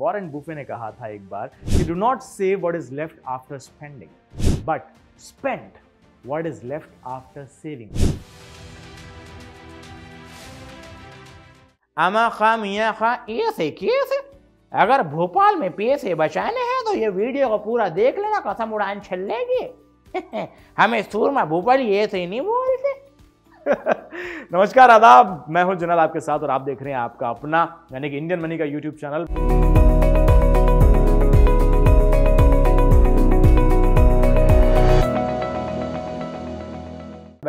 Warren Buffett ने कहा था एक बार कि do not save what is left after spending but spend what is left after saving अमा खा मियाँ खा ऐसे कैसे अगर भोपाल में पैसे बचाने हैं तो ये वीडियो को पूरा देख लेना कसम उड़ान छल्लेगी। हमें सूरमा भोपाली ऐसे ही नहीं बोलते। नमस्कार आदाब। मैं हूँ जुनल आपके साथ और आप देख रहे हैं आपका अपना यानी कि इंडियन मनी का यूट्यूब चैनल।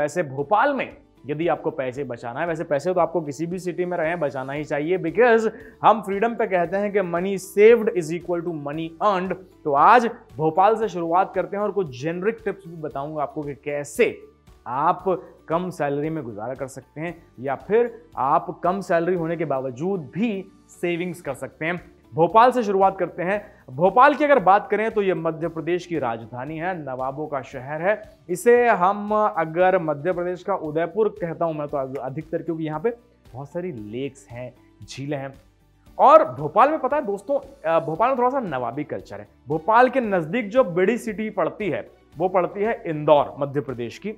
वैसे भोपाल में यदि आपको पैसे बचाना है, वैसे पैसे तो आपको किसी भी सिटी में रहे, बचाना ही चाहिए बिकॉज़ हम फ्रीडम पे कहते हैं कि money saved is equal to money earned तो आज भोपाल से शुरुआत करते हैं और कुछ जेनरिक टिप्स भी बताऊँगा आपको कि कैसे आप कम सैलरी में गुजारा कर सकते हैं या फिर आप कम सैलरी होने के बावजूद भी सेविंग्स कर सकते हैं। भोपाल से शुरुआत करते हैं। भोपाल की अगर बात करें तो ये मध्य प्रदेश की राजधानी है, नवाबों का शहर है। इसे हम अगर मध्य प्रदेश का उदयपुर कहता हूँ मैं तो अधिकतर क्योंकि यहाँ पे बहुत सारी लेक्स हैं, झीलें हैं। और भोपाल में पता है दोस्तों भोपाल में थोड़ा सा नवाबी कल्चर है। भोपाल के नज़दीक जो बड़ी सिटी पड़ती है, वो पड़ती है इंदौर, मध्य प्रदेश की,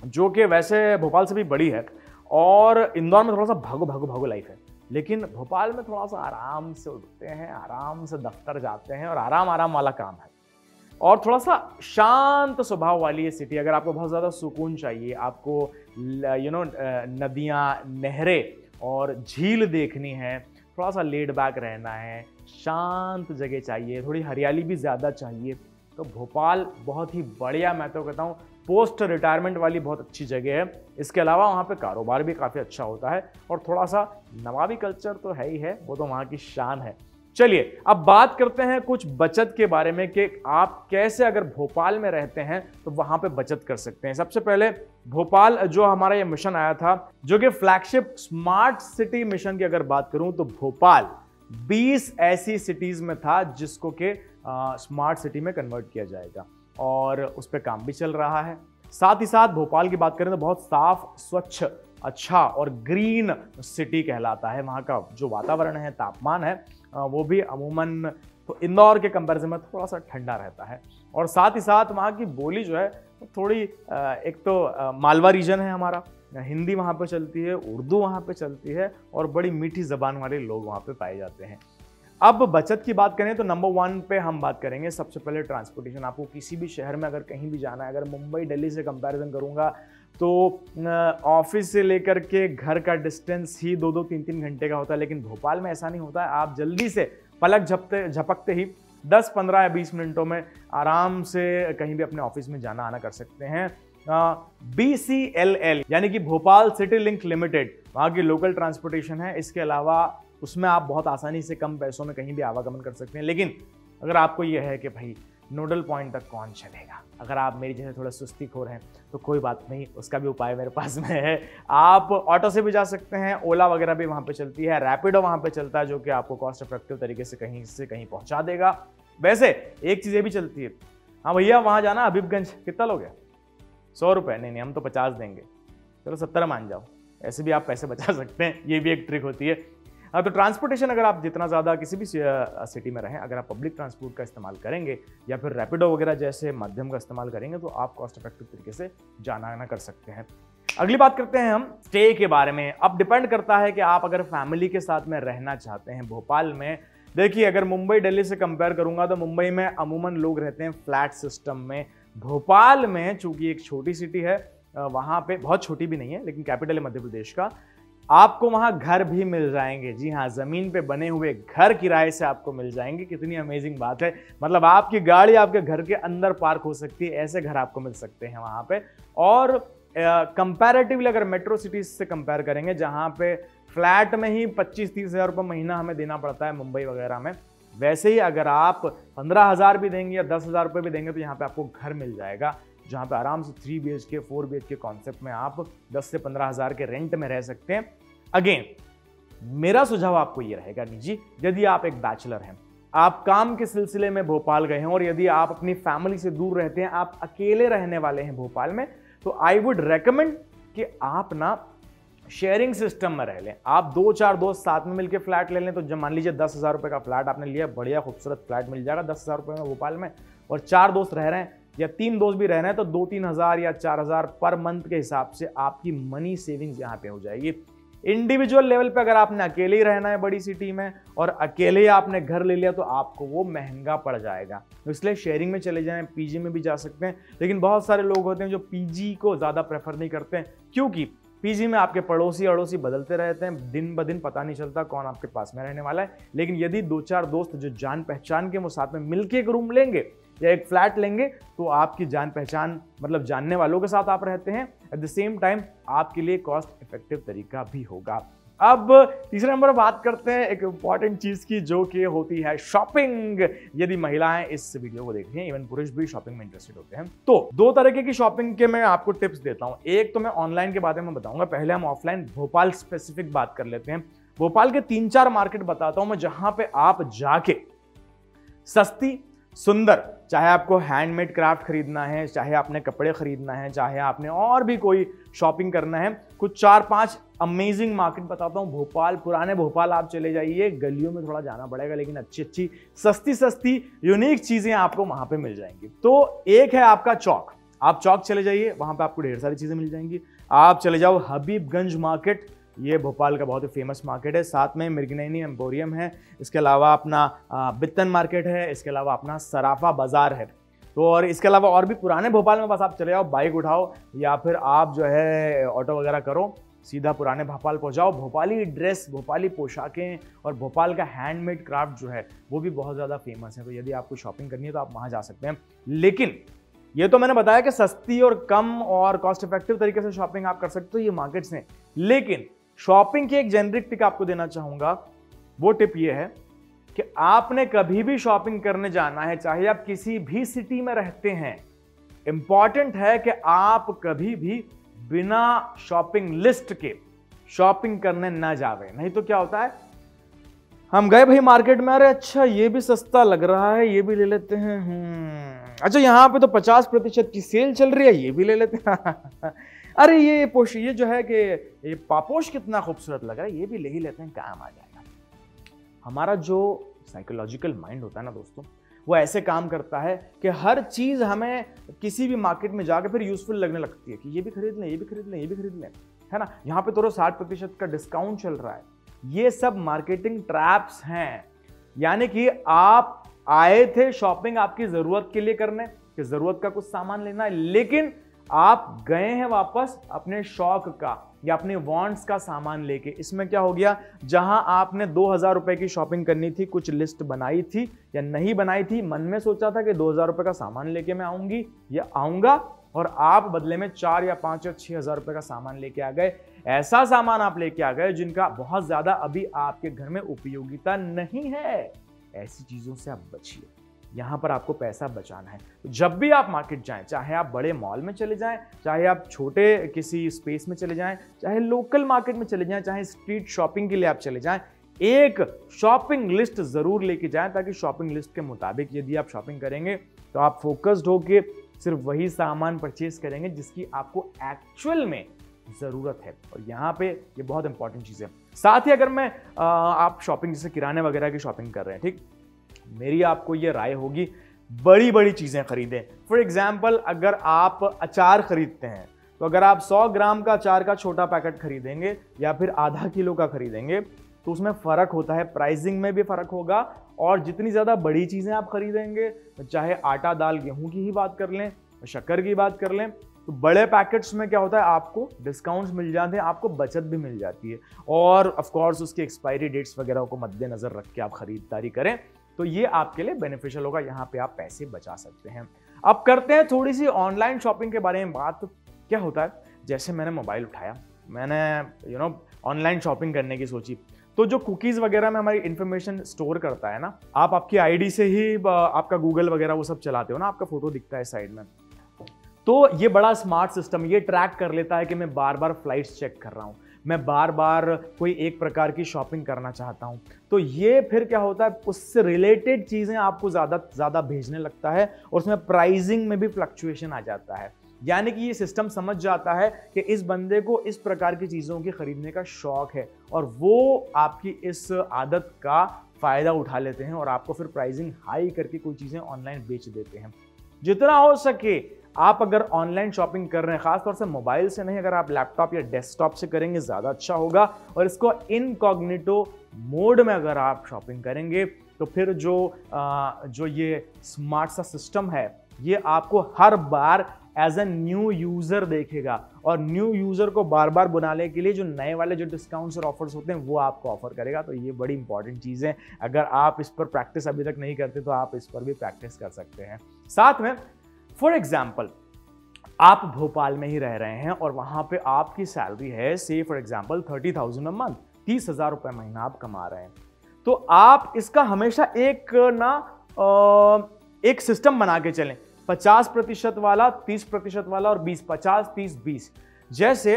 जो कि वैसे भोपाल से भी बड़ी है। और इंदौर में थोड़ा सा भागो भागो भागो लाइफ है। लेकिन भोपाल में थोड़ा सा आराम से उठते हैं, आराम से दफ्तर जाते हैं और आराम आराम वाला काम है। और थोड़ा सा शांत स्वभाव वाली ये सिटी अगर आपको बहुत ज़्यादा सुकून चाहिए, आपको यू नो नदियाँ, नहरें और झील देखनी है, थोड़ा सा लेड बैक रहना है, शांत जगह चाहिए, थोड़ी हरियाली भी ज़्यादा चाहिए तो भोपाल बहुत ही बढ़िया, मैं तो कहता हूँ पोस्ट रिटायरमेंट वाली बहुत अच्छी जगह है। इसके अलावा वहाँ पे कारोबार भी काफ़ी अच्छा होता है और थोड़ा सा नवाबी कल्चर तो है ही है, वो तो वहाँ की शान है। चलिए, अब बात करते हैं कुछ बचत के बारे में कि आप कैसे अगर भोपाल में रहते हैं तो वहाँ पे बचत कर सकते हैं। सबसे पहले, भोपाल जो हमारा ये मिशन आया था, जो कि फ्लैगशिप स्मार्ट सिटी मिशन की अगर बात करूँ तो भोपाल 20 ऐसी सिटीज़ में था जिसको के स्मार्ट सिटी में कन्वर्ट किया जाएगा। और उस पर काम भी चल रहा है। साथ ही साथ भोपाल की बात करें तो बहुत साफ़, स्वच्छ अच्छा और ग्रीन सिटी कहलाता है। वहाँ का जो वातावरण है, तापमान है वो भी अमूमन तो इंदौर के कंपैरिजन में थोड़ा सा ठंडा रहता है। और साथ ही साथ वहाँ की बोली जो है थोड़ी एक तो मालवा रीजन है हमारा। हिंदी वहाँ पे चलती है, उर्दू वहाँ पे चलती है और बड़ी मीठी जबान वाले लोग वहाँ पे पाए जाते हैं। अब बचत की बात करें तो नंबर वन पे हम बात करेंगे सबसे पहले ट्रांसपोर्टेशन आपको किसी भी शहर में अगर कहीं भी जाना है, अगर मुंबई, दिल्ली से कंपैरिजन करूँगा तो ऑफ़िस से लेकर के घर का डिस्टेंस ही दो दो तीन तीन घंटे का होता है, लेकिन भोपाल में ऐसा नहीं होता है। आप जल्दी से पलक झपते, झपकते ही 10 15 या 20 मिनटों में आराम से कहीं भी अपने ऑफ़िस में जाना आना कर सकते हैं। बी सी एल एल यानी कि भोपाल सिटी लिंक लिमिटेड वहाँ की लोकल ट्रांसपोर्टेशन है। इसके अलावा उसमें आप बहुत आसानी से कम पैसों में कहीं भी आवागमन कर सकते हैं। लेकिन अगर आपको यह है कि भाई, नोडल पॉइंट तक कौन चलेगा? अगर आप मेरी जैसे थोड़ा सुस्ती खोर हैं तो कोई बात नहीं, उसका भी उपाय मेरे पास में है। आप ऑटो से भी जा सकते हैं, ओला वगैरह भी वहाँ पे चलती है, रैपिडो वहाँ पे चलता है, जो कि आपको कॉस्ट इफ़ेक्टिव तरीके से कहीं से कहीं पहुँचा देगा। वैसे, एक चीज़ ये भी चलती है। हाँ भैया, वहाँ जाना हबीबगंज, कितना लोगे? सौ रुपये नहीं नहीं, हम तो पचास देंगे। चलो, सत्तर मान जाओ। ऐसे भी आप पैसे बचा सकते हैं। ये भी एक ट्रिक होती है। हाँ तो ट्रांसपोर्टेशन अगर आप जितना ज़्यादा किसी भी सिटी में रहें, अगर आप पब्लिक ट्रांसपोर्ट का इस्तेमाल करेंगे या फिर रैपिडो वगैरह जैसे माध्यम का इस्तेमाल करेंगे तो आप कॉस्ट इफ़ेक्टिव तरीके से जाना आना कर सकते हैं। अगली बात करते हैं हम स्टे के बारे में। अब डिपेंड करता है कि आप अगर फैमिली के साथ में रहना चाहते हैं भोपाल में, देखिए अगर मुंबई, दिल्ली से कंपेयर करूँगा तो मुंबई में अमूमन लोग रहते हैं फ्लैट सिस्टम में। भोपाल में चूँकि एक छोटी सिटी है वहाँ पे बहुत छोटी भी नहीं है, लेकिन कैपिटल है मध्य प्रदेश का आपको वहाँ घर भी मिल जाएँगे। जी हाँ ज़मीन पे बने हुए घर किराए से आपको मिल जाएँगे। कितनी अमेजिंग बात है। मतलब आपकी गाड़ी आपके घर के अंदर पार्क हो सकती है, ऐसे घर आपको मिल सकते हैं वहाँ पे। और कंपैरेटिवली अगर मेट्रो सिटीज़ से कंपेयर करेंगे, जहाँ पे फ्लैट में ही पच्चीस तीस हज़ार रुपये महीना हमें देना पड़ता है मुंबई वगैरह में, वैसे ही अगर आप पंद्रह हज़ार भी देंगे या दस हज़ार रुपये भी देंगे तो यहाँ पे आपको घर मिल जाएगा, जहाँ पे आराम से three B H K four B H K concept में आप दस से पंद्रह हज़ार के रेंट में रह सकते हैं। अगेन मेरा सुझाव आपको यह रहेगा निजी यदि आप एक बैचलर हैं, आप काम के सिलसिले में भोपाल गए हैं और यदि आप अपनी फैमिली से दूर रहते हैं, आप अकेले रहने वाले हैं भोपाल में तो आई वुड रेकमेंड कि आप ना शेयरिंग सिस्टम में रह लें। आप दो चार दोस्त साथ में मिलकर फ्लैट ले लें तो जब मान लीजिए दस हज़ार रुपये का फ्लैट आपने लिया, बढ़िया खूबसूरत फ्लैट मिल जाएगा दस हज़ार रुपये में भोपाल में, और चार दोस्त रह रहे हैं, या तीन दोस्त भी रह रहे हैं तो दो तीन हज़ार या चार हज़ार पर मंथ के हिसाब से आपकी मनी सेविंग्स यहाँ पे हो जाएगी। इंडिविजुअल लेवल पे अगर आपने अकेले ही रहना है बड़ी सिटी में और अकेले ही आपने घर ले लिया तो आपको वो महँगा पड़ जाएगा। तो इसलिए शेयरिंग में चले जाएँ पीजी में भी जा सकते हैं। लेकिन बहुत सारे लोग होते हैं जो पीजी को ज़्यादा प्रेफर नहीं करते हैं, क्योंकि पीजी में आपके पड़ोसी अड़ोसी बदलते रहते हैं, दिन ब दिन पता नहीं चलता कौन आपके पास में रहने वाला है। लेकिन यदि दो चार दोस्त जो जान पहचान के वो साथ में मिलके एक रूम लेंगे या एक फ्लैट लेंगे तो आपकी जान पहचान मतलब जानने वालों के साथ आप रहते हैं। एट द सेम टाइम आपके लिए कॉस्ट इफ़ेक्टिव तरीका भी होगा। अब तीसरे नंबर बात करते हैं, एक इंपॉर्टेंट चीज़ की, जो कि होती है शॉपिंग यदि महिलाएँ इस वीडियो को देख रही हैं इवन पुरुष भी शॉपिंग में इंटरेस्टेड होते हैं तो दो तरीके की शॉपिंग के मैं आपको टिप्स देता हूँ। एक तो मैं ऑनलाइन के बारे में बताऊँगा। पहले हम ऑफलाइन भोपाल स्पेसिफिक बात कर लेते हैं। भोपाल के तीन चार मार्केट बताता हूँ मैं, जहाँ पे आप जाके सस्ती सुंदर, चाहे आपको हैंडमेड क्राफ्ट खरीदना है, चाहे आपने कपड़े खरीदना है, चाहे आपने और भी कोई शॉपिंग करना है, कुछ चार पाँच अमेजिंग मार्केट बताता हूँ। भोपाल, पुराने भोपाल आप चले जाइए, गलियों में थोड़ा जाना पड़ेगा, लेकिन अच्छी अच्छी सस्ती सस्ती यूनिक चीज़ें आपको वहाँ पे मिल जाएँगी। तो एक है आपका चौक। आप चौक चले जाइए, वहाँ पे आपको ढेर सारी चीज़ें मिल जाएँगी। आप चले जाओ हबीबगंज मार्केट ये भोपाल का बहुत ही फ़ेमस मार्केट है। साथ में मिर्गनैनी एम्पोरियम है। इसके अलावा अपना बित्तन मार्केट है। इसके अलावा अपना सराफा बाज़ार है। तो और इसके अलावा और भी पुराने भोपाल में बस आप चले जाओ बाइक उठाओ या फिर आप जो है ऑटो वगैरह करो, सीधा पुराने भोपाल पहुंचाओ। भोपाली ड्रेस भोपाली पोशाकें और भोपाल का हैंडमेड क्राफ्ट जो है, वो भी बहुत ज़्यादा फ़ेमस है। तो यदि आपको शॉपिंग करनी है तो आप वहाँ जा सकते हैं। लेकिन ये तो मैंने बताया कि सस्ती और कम और कॉस्ट इफ़ेक्टिव तरीके से शॉपिंग आप कर सकते हो, ये मार्केट्स हैं। लेकिन शॉपिंग की एक जेनरिक टिप आपको देना चाहूँगा। वो टिप ये है कि आपने कभी भी शॉपिंग करने जाना है चाहे आप किसी भी सिटी में रहते हैं इंपॉर्टेंट है कि आप कभी भी बिना शॉपिंग लिस्ट के शॉपिंग करने ना जावे। नहीं तो क्या होता है? हम गए भाई मार्केट में अरे अच्छा ये भी सस्ता लग रहा है ये भी ले लेते हैं हम्म, अच्छा यहाँ पे तो 50 प्रतिशत की सेल चल रही है ये भी ले लेते हैं। अरे ये पोश, ये जो है कि ये पापोश कितना खूबसूरत लग रहा है, ये भी ले ही लेते हैं, काम आ जाएगा। हमारा जो साइकोलॉजिकल माइंड होता है ना दोस्तों, वो ऐसे काम करता है कि हर चीज़ हमें किसी भी मार्केट में जाकर फिर यूजफुल लगने लगती है कि ये भी खरीद लें, ये भी खरीद लें, ये भी खरीद लें, है ना? यहाँ पे तो साठ प्रतिशत का डिस्काउंट चल रहा है। ये सब मार्केटिंग ट्रैप्स हैं। यानी कि आप आए थे शॉपिंग आपकी ज़रूरत के लिए करने, कि ज़रूरत का कुछ सामान लेना है, लेकिन आप गए हैं वापस अपने शौक का या अपने वॉन्ट्स का सामान लेके। इसमें क्या हो गया? जहाँ आपने दो हज़ार रुपए की शॉपिंग करनी थी, कुछ लिस्ट बनाई थी या नहीं बनाई थी, मन में सोचा था कि दो हज़ार रुपए का सामान लेके मैं आऊँगी या आऊँगा और आप बदले में चार या पाँच या छह हज़ार रुपए का सामान लेके आ गए। ऐसा सामान आप लेके आ गए जिनका बहुत ज़्यादा अभी आपके घर में उपयोगिता नहीं है। ऐसी चीज़ों से आप बचिए। यहाँ पर आपको पैसा बचाना है। तो जब भी आप मार्केट जाएँ चाहे आप बड़े मॉल में चले जाएँ चाहे आप छोटे किसी स्पेस में चले जाएँ चाहे लोकल मार्केट में चले जाएँ चाहे स्ट्रीट शॉपिंग के लिए आप चले जाएँ एक शॉपिंग लिस्ट ज़रूर लेके जाएँ ताकि शॉपिंग लिस्ट के मुताबिक यदि आप शॉपिंग करेंगे तो आप फोकस्ड होकर सिर्फ़ वही सामान परचेज करेंगे जिसकी आपको एक्चुअल में ज़रूरत है। और यहाँ पे ये बहुत इंपॉर्टेंट चीज़ है। साथ ही अगर मैं आ, आप शॉपिंग जैसे किराने वगैरह की शॉपिंग कर रहे हैं ठीक? मेरी आपको ये राय होगी बड़ी बड़ी चीज़ें खरीदें। फॉर एग्ज़ाम्पल अगर आप अचार खरीदते हैं तो अगर आप 100 ग्राम का अचार का छोटा पैकेट खरीदेंगे या फिर आधा किलो का खरीदेंगे तो उसमें फ़र्क होता है प्राइसिंग में भी फ़र्क होगा और जितनी ज़्यादा बड़ी चीज़ें आप खरीदेंगे, चाहे आटा, दाल, गेहूँ की ही बात कर लें, शक्कर की बात कर लें तो बड़े पैकेट्स में क्या होता है, आपको डिस्काउंट्स मिल जाते हैं, आपको बचत भी मिल जाती है। और ऑफ़ कोर्स उसकी एक्सपायरी डेट्स वगैरह को मद्देनज़र रख के आप खरीदारी करें। तो ये आपके लिए बेनिफिशियल होगा, यहाँ पे आप पैसे बचा सकते हैं। अब करते हैं थोड़ी सी ऑनलाइन शॉपिंग के बारे में बात। क्या होता है? जैसे मैंने मोबाइल उठाया, मैंने यू नो ऑनलाइन शॉपिंग करने की सोची। तो जो कुकीज़ वगैरह में हमारी इन्फॉर्मेशन स्टोर करता है ना, आप आपकी आईडी से ही आपका गूगल वगैरह वो सब चलाते हो ना, आपका फ़ोटो दिखता है साइड में। तो ये बड़ा स्मार्ट सिस्टम ये ट्रैक कर लेता है कि मैं बार बार फ्लाइट्स चेक कर रहा हूँ। मैं बार बार कोई एक प्रकार की शॉपिंग करना चाहता हूँ। तो ये फिर क्या होता है, उससे रिलेटेड चीज़ें आपको ज़्यादा ज़्यादा भेजने लगता है और उसमें प्राइजिंग में भी फ्लक्चुएशन आ जाता है। यानी कि ये सिस्टम समझ जाता है कि इस बंदे को इस प्रकार की चीज़ों की खरीदने का शौक है और वो आपकी इस आदत का फ़ायदा उठा लेते हैं और आपको फिर प्राइसिंग हाई करके कोई चीज़ें ऑनलाइन बेच देते हैं। जितना हो सके आप अगर ऑनलाइन शॉपिंग कर रहे हैं खासतौर से मोबाइल से नहीं अगर आप लैपटॉप या डेस्कटॉप से करेंगे ज़्यादा अच्छा होगा। और इसको इनकॉग्निटो मोड में अगर आप शॉपिंग करेंगे तो फिर जो आ, जो ये स्मार्ट सा सिस्टम है ये आपको हर बार एज ए न्यू यूज़र देखेगा। और न्यू यूज़र को बार बार बुलाने के लिए जो नए वाले जो डिस्काउंट्स और ऑफर्स होते हैं वो आपको ऑफ़र करेगा। तो ये बड़ी इंपॉर्टेंट चीज़ है। अगर आप इस पर प्रैक्टिस अभी तक नहीं करते तो आप इस पर भी प्रैक्टिस कर सकते हैं। साथ में फॉर एग्ज़ाम्पल आप भोपाल में ही रह रहे हैं और वहाँ पे आपकी सैलरी है से for example thirty thousand a month तीस हज़ार रुपए महीना आप कमा रहे हैं। तो आप इसका हमेशा एक ना एक सिस्टम बना के चलें। पचास प्रतिशत वाला, तीस प्रतिशत वाला और बीस, पचास, तीस, बीस। जैसे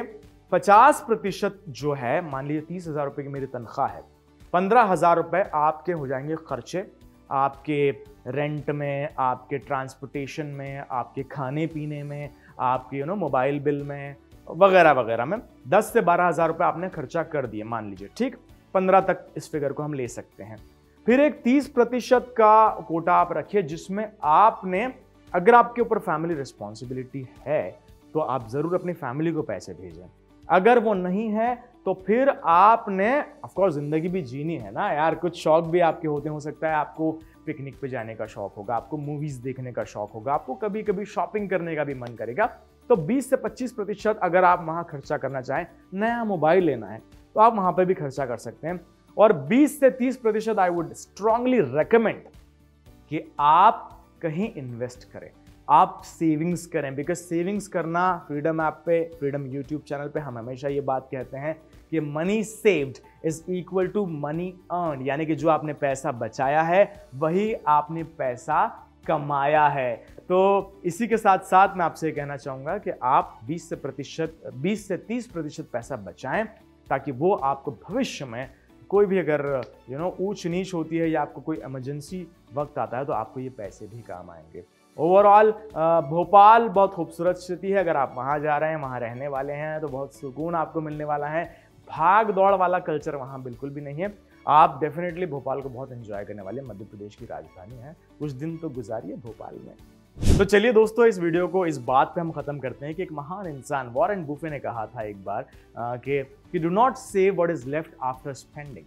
पचास प्रतिशत जो है, मान लीजिए तीस हज़ार रुपए की मेरी तनख्वाह है, पंद्रह हज़ार रुपए आपके हो जाएँगे खर्चे आपके रेंट में, आपके ट्रांसपोर्टेशन में, आपके खाने पीने में, आपके यू नो मोबाइल बिल में, वगैरह वगैरह। में दस से बारह हज़ार रुपये आपने खर्चा कर दिए, मान लीजिए, ठीक? पंद्रह तक इस फिगर को हम ले सकते हैं। फिर एक तीस प्रतिशत का कोटा आप रखिए, जिसमें आपने, अगर आपके ऊपर फैमिली रिस्पॉन्सिबिलिटी है तो आप ज़रूर अपनी फैमिली को पैसे भेजें। अगर वो नहीं है तो फिर आपने ऑफकोर्स ज़िंदगी भी जीनी है ना यार। कुछ शौक भी आपके होते, हो सकता है आपको पिकनिक पे जाने का शौक होगा, आपको मूवीज़ देखने का शौक होगा, आपको कभी कभी शॉपिंग करने का भी मन करेगा। तो 20 से 25 प्रतिशत अगर आप वहाँ खर्चा करना चाहें, नया मोबाइल लेना है तो आप वहाँ पर भी खर्चा कर सकते हैं। और 20 से 30 प्रतिशत आई वुड स्ट्रांगली रिकमेंड कि आप कहीं इन्वेस्ट करें। आप सेविंग्स करें बिकॉज़ सेविंग्स करना फ्रीडम ऐप पे फ्रीडम यूट्यूब चैनल पे हम हमेशा ये बात कहते हैं कि money saved is equal to money earn यानी कि जो आपने पैसा बचाया है, वही आपने पैसा कमाया है। तो इसी के साथ साथ मैं आपसे कहना चाहूँगा कि आप 20 से प्रतिशत 20 से 30 प्रतिशत पैसा बचाएँ, ताकि वो आपको भविष्य में कोई भी अगर यू नो ऊंच नीच होती है या आपको कोई इमरजेंसी वक्त आता है तो आपको ये पैसे भी काम आएँगे। ओवरऑल भोपाल बहुत खूबसूरत सिटी है। अगर आप वहाँ जा रहे हैं, वहाँ रहने वाले हैं तो बहुत सुकून आपको मिलने वाला है। भाग दौड़ वाला कल्चर वहाँ बिल्कुल भी नहीं है। आप डेफिनेटली भोपाल को बहुत एंजॉय करने वाले मध्य प्रदेश की राजधानी है। कुछ दिन तो गुजारिए भोपाल में। तो चलिए दोस्तों, इस वीडियो को, इस बात पे हम खत्म करते हैं कि एक महान इंसान वॉरेन बुफे ने कहा था एक बार कि do not save what is left after spending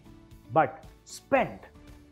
but spend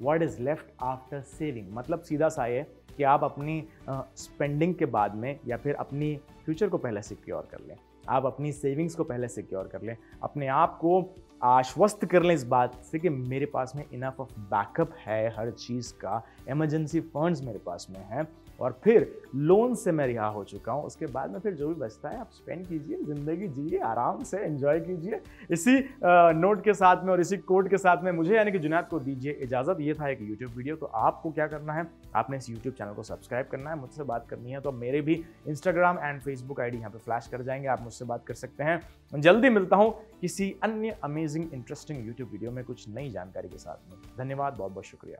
what is left after saving मतलब सीधा सा ये कि आप अपनी स्पेंडिंग के बाद में या फिर अपनी फ्यूचर को पहले सिक्योर कर लें। आप अपनी सेविंग्स को पहले सिक्योर कर लें। अपने आप को आश्वस्त कर लें इस बात से कि मेरे पास में इनफ ऑफ़ बैकअप है, हर चीज़ का। इमरजेंसी फंड्स मेरे पास में है। और फिर लोन से मैं रिहा हो चुका हूँ। उसके बाद में फिर जो भी बचता है, आप स्पेंड कीजिए, ज़िंदगी जिए, आराम से एंजॉय कीजिए। इसी नोट के साथ में और इसी कोड के साथ में मुझे यानी कि जुनाद को दीजिए इजाज़त। ये था एक यूट्यूब वीडियो तो आपको क्या करना है? आपने इस यूट्यूब चैनल को सब्सक्राइब करना है। मुझसे बात करनी है तो मेरे भी Instagram and Facebook I D यहाँ पर फ्लैश कर जाएँगे। आप मुझसे बात कर सकते हैं। जल्दी मिलता हूँ किसी अन्य अमेजिंग इंटरेस्टिंग यूट्यूब वीडियो में कुछ नई जानकारी के साथ में। धन्यवाद बहुत बहुत शुक्रिया।